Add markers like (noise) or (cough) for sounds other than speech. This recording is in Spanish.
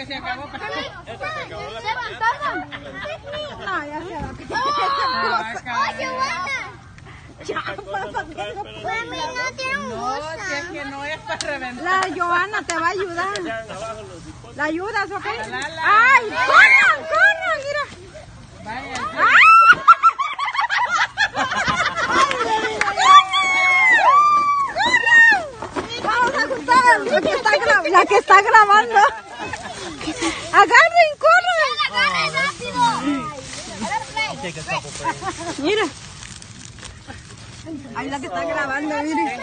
que se acabó. No, ah, ya se va. Ah, ¡Oye, (laughs) buena! No. Pues, no, si es que no es para reventar. La Joana te va a ayudar. ¿La ayudas, ok? ¡Ay, corran, corran! Mira. Vaya. ¡Ay! la que está grabando. Agarren, corran. ¡Agarre rápido! Mira. Ahí la que está grabando, mire.